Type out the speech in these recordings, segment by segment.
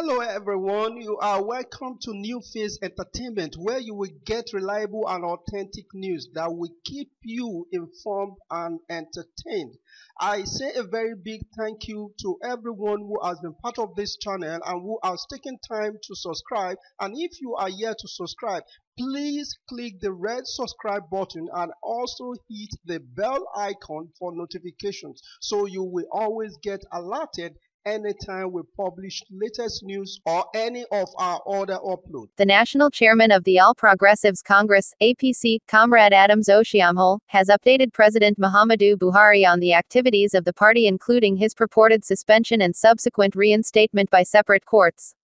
Hello, everyone. You are welcome to NewFaze Entertainment, where you will get reliable and authentic news that will keep you informed and entertained. I say a very big thank you to everyone who has been part of this channel and who has taken time to subscribe. And if you are yet to subscribe, please click the red subscribe button and also hit the bell icon for notifications so you will always get alerted anytime we publish latest news or any of our other uploads. The national chairman of the All Progressives Congress, APC, Comrade Adams Oshiomhole, has updated President Muhammadu Buhari on the activities of the party including his purported suspension and subsequent reinstatement by separate courts.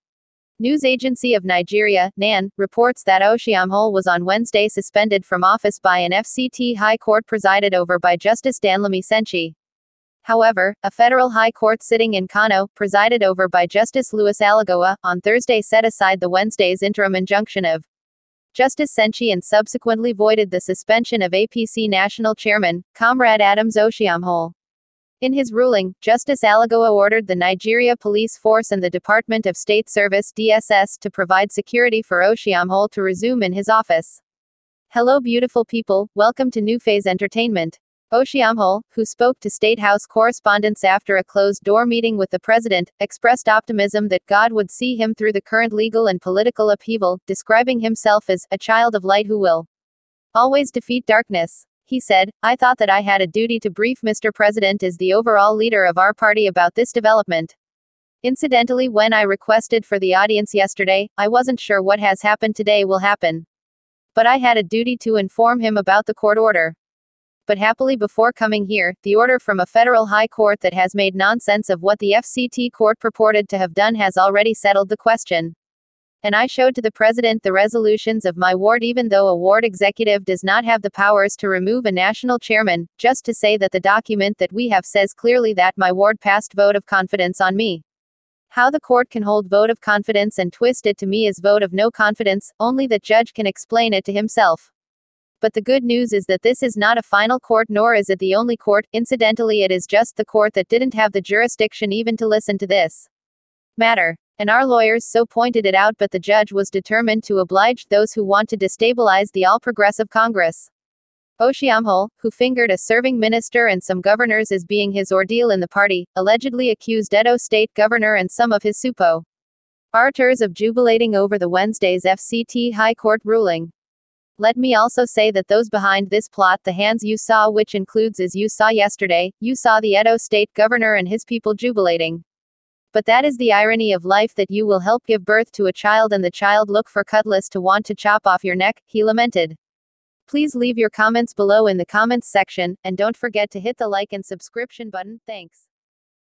News Agency of Nigeria, NAN, reports that Oshiomhole was on Wednesday suspended from office by an FCT High Court presided over by Justice Danlami Senchi. However, a federal high court sitting in Kano, presided over by Justice Lewis Allagoa, on Thursday set aside the Wednesday's interim injunction of Justice Senchi and subsequently voided the suspension of APC National Chairman, Comrade Adams Oshiomhole. In his ruling, Justice Alagoa ordered the Nigeria Police Force and the Department of State Service DSS to provide security for Oshiomhole to resume in his office. Hello beautiful people, welcome to NewFaze Entertainment. Oshiomhole, who spoke to State House correspondents after a closed-door meeting with the president, expressed optimism that God would see him through the current legal and political upheaval, describing himself as a child of light who will always defeat darkness. He said, I thought that I had a duty to brief Mr. President as the overall leader of our party about this development. Incidentally, when I requested for the audience yesterday, I wasn't sure what has happened today will happen. But I had a duty to inform him about the court order but happily before coming here, the order from a federal high court that has made nonsense of what the FCT court purported to have done has already settled the question. And I showed to the president the resolutions of my ward even though a ward executive does not have the powers to remove a national chairman, just to say that the document that we have says clearly that my ward passed vote of confidence on me. How the court can hold vote of confidence and twist it to me as vote of no confidence, only that judge can explain it to himself. But the good news is that this is not a final court nor is it the only court, incidentally, it is just the court that didn't have the jurisdiction even to listen to this matter. And our lawyers so pointed it out, but the judge was determined to oblige those who want to destabilize the All Progressive Congress. Oshiomhole, who fingered a serving minister and some governors as being his ordeal in the party, allegedly accused Edo State governor and some of his supo. Arters of jubilating over the Wednesday's FCT High Court ruling. Let me also say that those behind this plot, the hands you saw, which includes as you saw yesterday, you saw the Edo state governor and his people jubilating. But that is the irony of life that you will help give birth to a child and the child look for cutlass to want to chop off your neck, he lamented. Please leave your comments below in the comments section, and don't forget to hit the like and subscription button, thanks.